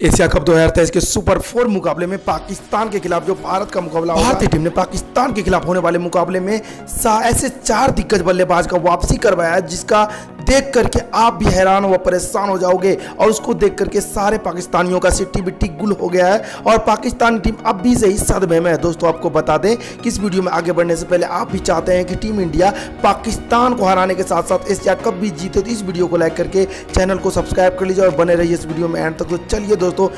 Asia cup 2023 के super four मुकाबले में पाकिस्तान के खिलाफ, जो भारत का मुकाबला भारतीय टीम ने पाकिस्तान के खिलाफ होने वाले मुकाबले में ऐसे चार दिग्गज बल्लेबाज का वापसी करवाया, जिसका देख करके आप भी हैरान व परेशान हो जाओगे और उसको देख करके सारे पाकिस्तानियों का सिट्टी बिट्टी गुल हो गया है और पाकिस्तानी टीम अब भी सही सदमे में है। दोस्तों, आपको बता दें कि इस वीडियो में आगे बढ़ने से पहले आप भी चाहते हैं कि टीम इंडिया पाकिस्तान को हराने के साथ साथ एशिया कप भी जीते तो इस वीडियो को लाइक करके चैनल को सब्सक्राइब कर लीजिए और बने रहिए इस वीडियो में एंड तक। तो चलिए दोस्तों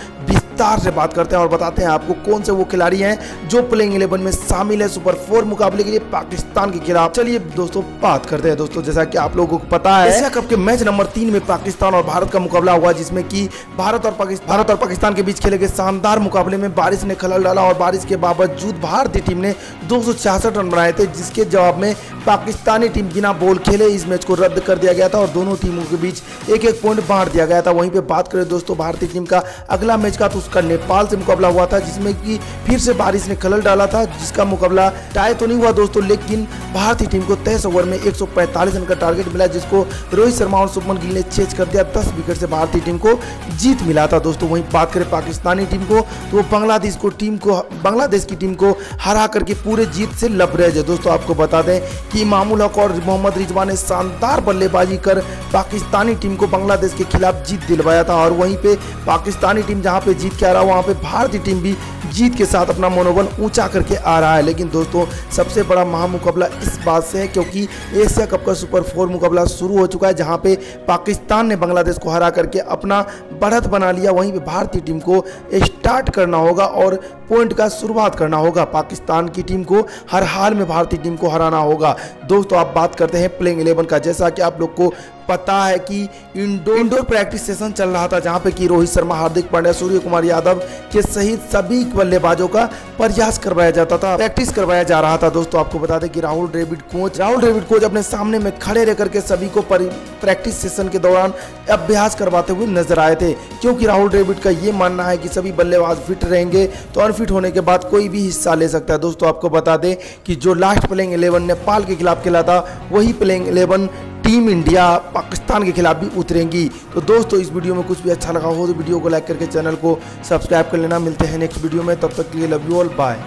विस्तार से बात करते हैं और बताते हैं आपको कौन से वो खिलाड़ी हैं जो प्लेइंग इलेवन में शामिल है सुपर फोर मुकाबले के लिए पाकिस्तान के खिलाफ। चलिए दोस्तों, बात करते हैं दोस्तों, जैसा कि आप लोगों को पता है। एशिया कप के मैच नंबर तीन में पाकिस्तान और भारत का मुकाबला हुआ, जिसमें कि भारत और भारत और पाकिस्तान के बीच खेले गए शानदार मुकाबले में बारिश ने खलल डाला और बारिश के बावजूद भारतीय टीम ने दो रन बनाए थे, जिसके जवाब में पाकिस्तानी टीम बिना बॉल खेले इस मैच को रद्द कर दिया गया था और दोनों टीमों के बीच एक एक पॉइंट बांट दिया गया था। वहीं पे बात करें दोस्तों, भारतीय टीम का अगला मैच का तो उसका नेपाल से मुकाबला हुआ था, जिसमें कि फिर से बारिश ने खलल डाला था, जिसका मुकाबला टाई तो नहीं हुआ दोस्तों, लेकिन भारतीय टीम को तेईस ओवर में एक सौ पैंतालीस रन का टारगेट मिला, जिसको रोहित शर्मा और सुमन गिल ने चेज कर दिया। दस विकेट से भारतीय टीम को जीत मिला था दोस्तों। वहीं बात करें पाकिस्तानी टीम को तो वो बांग्लादेश को टीम को, बांग्लादेश की टीम को हरा करके पूरे जीत से लबरेज है दोस्तों, आपको बता दें कि मामूल हक और मोहम्मद रिजवान ने शानदार बल्लेबाजी कर पाकिस्तानी टीम को बांग्लादेश के खिलाफ जीत दिलवाया था, और वहीं पे पाकिस्तानी टीम जहाँ पे जीत के रहा रहा वहाँ पे भारतीय टीम भी जीत के साथ अपना मनोबल ऊँचा करके आ रहा है। लेकिन दोस्तों सबसे बड़ा महामुकाबला इस बात से है क्योंकि एशिया कप का सुपर फोर मुकाबला शुरू हो चुका है जहाँ पे पाकिस्तान ने बांग्लादेश को हरा करके अपना बढ़त बना लिया। वहीं पे भारतीय टीम को स्टार्ट करना होगा और पॉइंट का शुरुआत करना होगा। पाकिस्तान की टीम को हर हाल में भारतीय टीम को हराना होगा। दोस्तों आप बात करते हैं प्लेइंग इलेवन का। जैसा कि आप लोग को पता है कि इंडोर इंडोर प्रैक्टिस सेशन चल रहा था जहाँ पे कि रोहित शर्मा हार्दिक पांड्या सूर्य कुमार यादव के सहित सभी बल्लेबाजों का प्रयास करवाया जाता था प्रैक्टिस करवाया जा रहा था। दोस्तों, आपको बता दें कि राहुल ड्रेविड कोच, राहुल ड्रेविड कोच अपने सामने में खड़े रह करके सभी को प्रैक्टिस सेशन के दौरान अभ्यास करवाते हुए नज़र आए थे। क्योंकि राहुल ड्रेविड का ये मानना है कि सभी बल्लेबाज फिट रहेंगे तो अनफिट होने के बाद कोई भी हिस्सा ले सकता है। दोस्तों, आपको बता दें कि जो लास्ट प्लेइंग इलेवन नेपाल के खिलाफ खेला था, वही playing eleven team India Pakistan के खिलाफ भी उतरेंगी। तो दोस्तों, इस वीडियो में कुछ भी अच्छा लगा हो तो वीडियो को लाइक करके चैनल को सब्सक्राइब कर लेना। मिलते हैं नेक्स्ट वीडियो में, तब तक के लिए लव यू ऑल बाय